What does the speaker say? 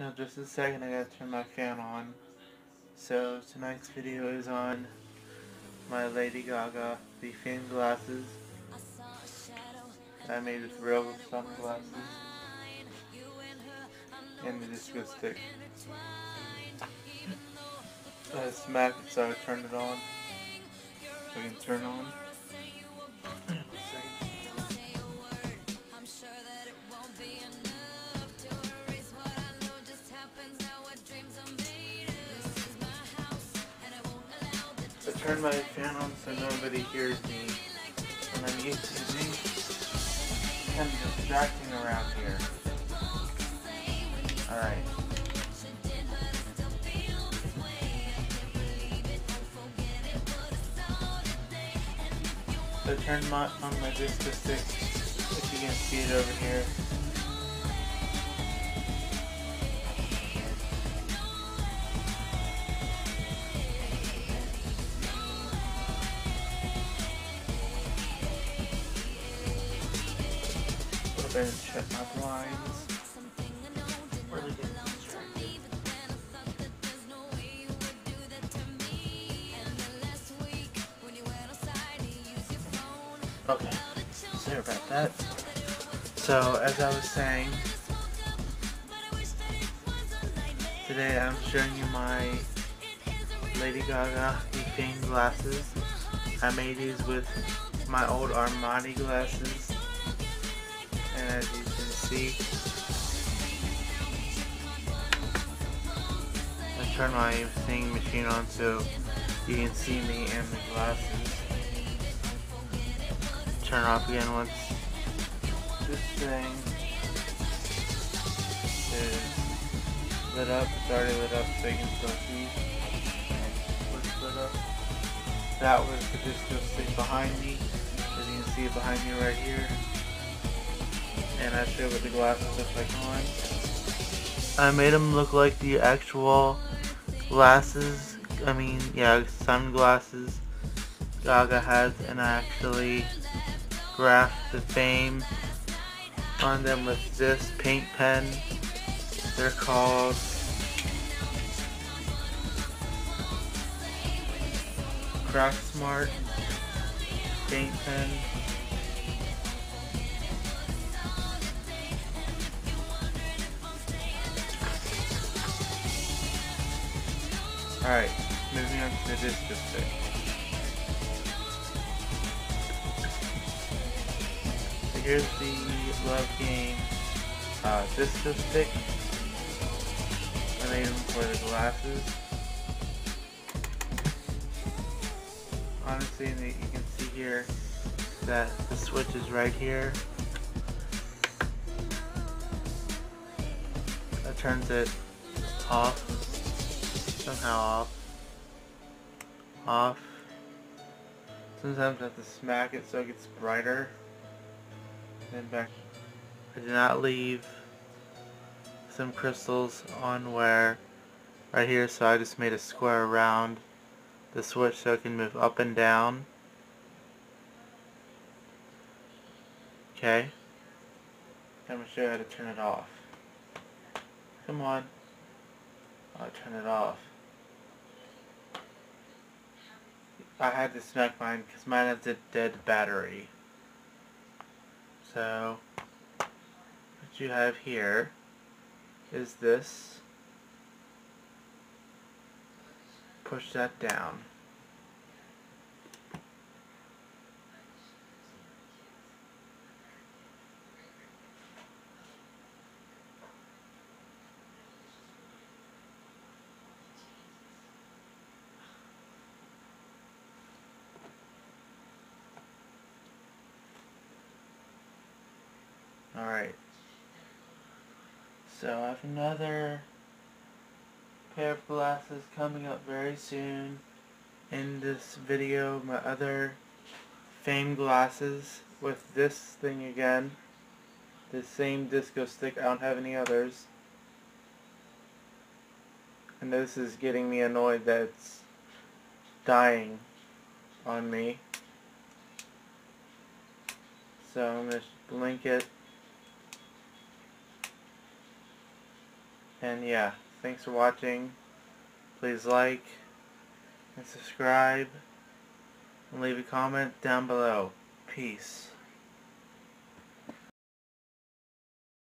Now just a second, I gotta turn my fan on. So tonight's video is on my Lady Gaga the Fame glasses. I made with real sunglasses and the disco stick. Uh, I smacked it so I turned it on. So we can turn on. Turn my fan on so nobody hears me when I'm YouTubing. Kind of distracting around here. Alright. So turn my, on my disco stick, if you can see it over here. My blinds. Okay, sorry about that. So, as I was saying, today I'm showing you my Lady Gaga Fame glasses. I made these with my old Armani glasses and as you can see. I turn my seeing machine on so you can see me and the glasses. Turn off again once this thing is lit up. It's already lit up so you can still see. Lit up. That was the disco stick behind me. As you can see it behind me right here and I show what the glasses look like on. I made them look like the actual glasses, I mean, yeah, sunglasses Gaga has, and I actually graphed the fame on them with this paint pen. They're called Craft Smart paint pen. Alright, moving on to the disco stick. So here's the Love Game uh, disco stick. I made them for the glasses. Honestly, you can see here that the switch is right here. That turns it off somehow off. Off. Sometimes I have to smack it so it gets brighter. Then back. I did not leave some crystals on where right here so I just made a square around the switch so it can move up and down. Okay. I'm going to show you how to turn it off. Come on. I'll turn it off. I had to smack mine because mine has a dead battery. So, what you have here is this. Push that down. Alright. So I have another pair of glasses coming up very soon in this video. My other Fame glasses with this thing again. The same disco stick. I don't have any others. And this is getting me annoyed that it's dying on me. So I'm going to blink it And yeah, thanks for watching. Please like and subscribe and leave a comment down below. Peace.